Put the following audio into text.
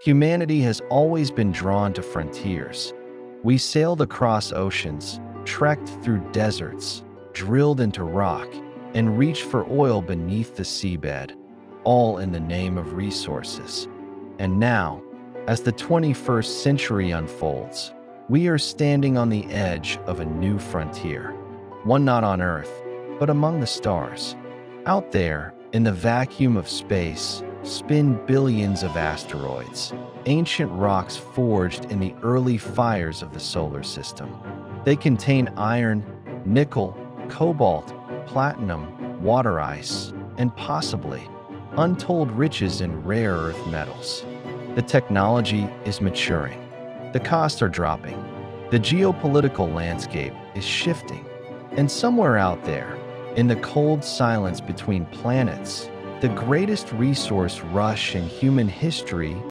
Humanity has always been drawn to frontiers. We sailed across oceans, trekked through deserts, drilled into rock, and reached for oil beneath the seabed, all in the name of resources. And now, as the 21st century unfolds, we are standing on the edge of a new frontier, one not on Earth, but among the stars. Out there, in the vacuum of space, spin billions of asteroids, ancient rocks forged in the early fires of the solar system. They contain iron, nickel, cobalt, platinum, water ice, and possibly untold riches in rare earth metals. The technology is maturing. The costs are dropping. The geopolitical landscape is shifting. And somewhere out there, in the cold silence between planets, the greatest resource rush in human history